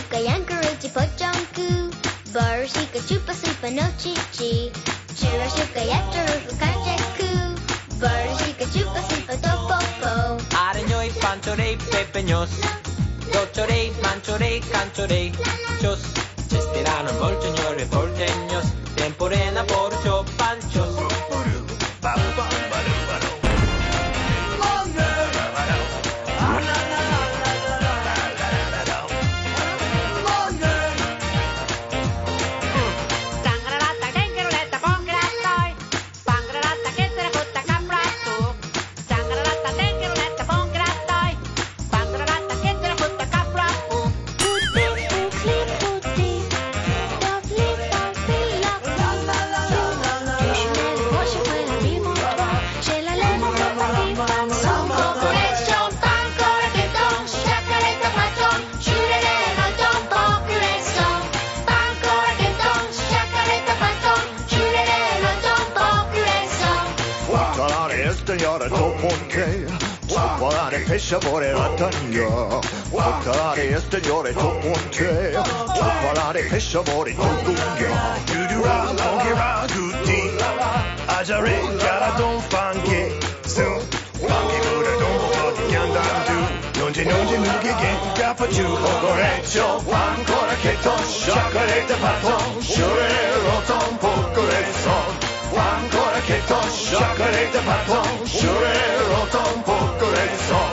Chuka Yankaruchi Pochonku, Barushika Chupa Supa no Chichi, Chirashuka Yataruku Kajaku, Barushika Chupa Supa Topopo. Arañoy, Panchorey, Pepeños, Dochorey, Manchorey, Canchorey, Chos, Chesterano, Molchoñore, Porteños, Temporena, Porcho, Hopp okej Tvålar fiskeborre ratten ja. Åttalar hästen gör ett hopp okej Tvålar fiskeborre ratten ja. Dudura, pongira, gutti. Ajare, gara, don buddha, don. Shure, roton, chocolate de bâton, j'aurai longtemps pour connaître